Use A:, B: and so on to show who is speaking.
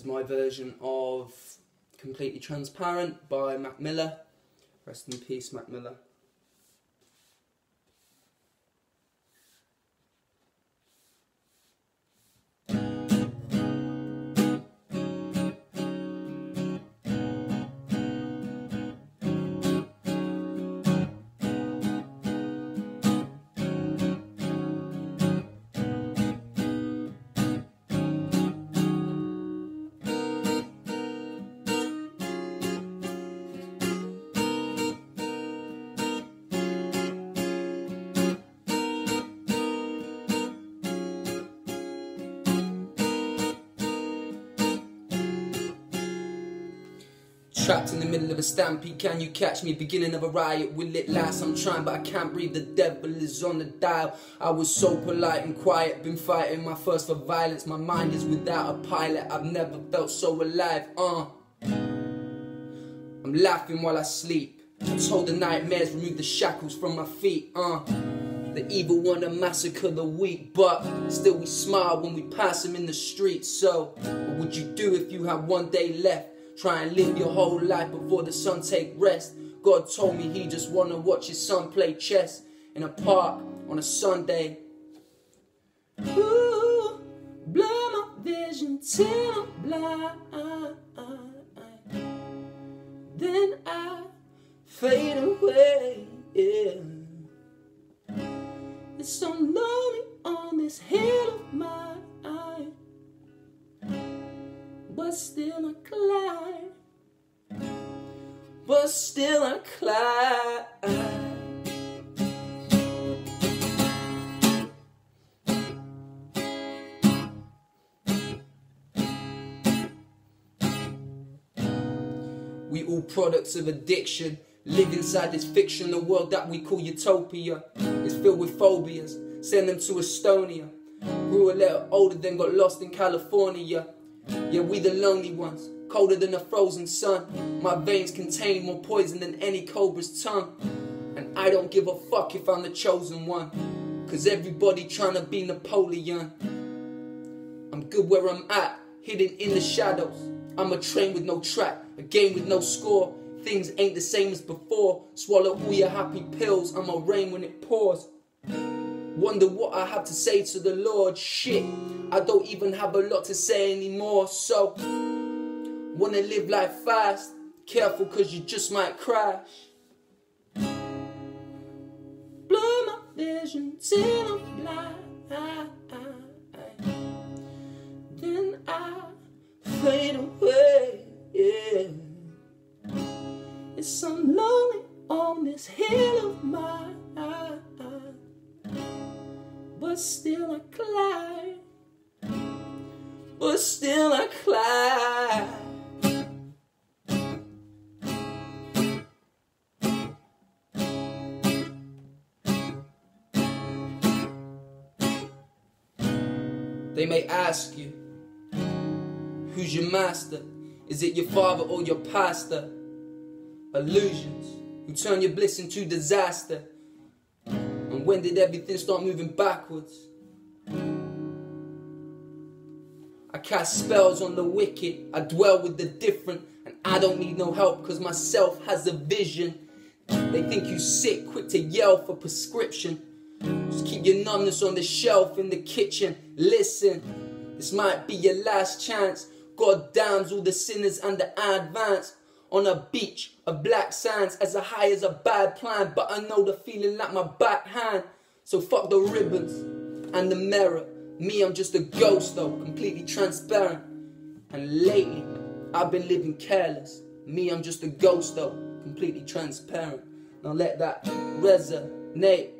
A: is my version of Completely Transparent by Mac Miller. Rest in peace, Mac Miller. Trapped in the middle of a stampede, can you catch me? Beginning of a riot, will it last? I'm trying, but I can't breathe. The devil is on the dial. I was so polite and quiet, been fighting my first for violence. My mind is without a pilot. I've never felt so alive. Uh, I'm laughing while I sleep. I told the nightmares remove the shackles from my feet. Uh, the evil one to massacre the weak, but still we smile when we pass him in the street. So, what would you do if you had one day left? Try and live your whole life before the sun take rest. God told me he just wanna watch his son play chess in a park on a Sunday. Ooh, blur my vision till I'm blind. Then I fade away. Yeah. It's so lonely on this hill of mine but still I climb. But still I climb. We all products of addiction. Live inside this fiction, the world that we call utopia is filled with phobias. Send them to Estonia. Grew a little older, then got lost in California. Yeah, we the lonely ones, colder than a frozen sun. My veins contain more poison than any cobra's tongue. And I don't give a fuck if I'm the chosen one. Cause everybody trying to be Napoleon. I'm good where I'm at, hidden in the shadows. I'm a train with no track, a game with no score. Things ain't the same as before. Swallow all your happy pills, I'ma rain when it pours. Wonder what I have to say to the Lord. Shit, I don't even have a lot to say anymore. So, wanna live life fast. Careful, cause you just might crash. Blur my vision till I'm blind. Then I fade away. Yeah. It's so lonely on this hill of mine still I climb. But still I climb. They may ask you, who's your master? Is it your father or your pastor? Illusions who turn your bliss into disaster. When did everything start moving backwards? I cast spells on the wicked, I dwell with the different, and I don't need no help because myself has a vision. They think you sick, quick to yell for prescription. Just keep your numbness on the shelf in the kitchen. Listen, this might be your last chance. God damns all the sinners under advance on a beach of black sands as high as a bad plan. But I know the feeling like my backhand. So fuck the ribbons and the mirror. Me, I'm just a ghost though, completely transparent. And lately, I've been living careless. Me, I'm just a ghost though, completely transparent. Now let that resonate.